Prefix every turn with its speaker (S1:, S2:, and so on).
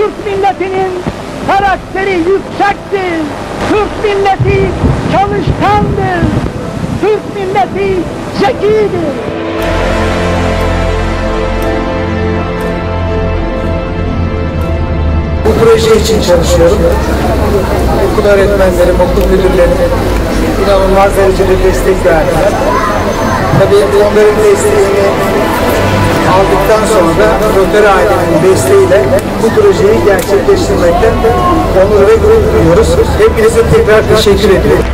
S1: Türk milletinin karakteri yüksektir. Türk milleti çalışkandır. Türk milleti zekidir.
S2: Bu proje için çalışıyorum. Okul öğretmenlerim, okul müdürlerim inanılmaz derecede destek verdiler. Tabii onların desteğini aldıktan sonra Rotary ailenin desteğiyle bu projeyi gerçekleştirmekten onur ve gurur duyuyoruz. Hepinize tekrar teşekkür ediyorum.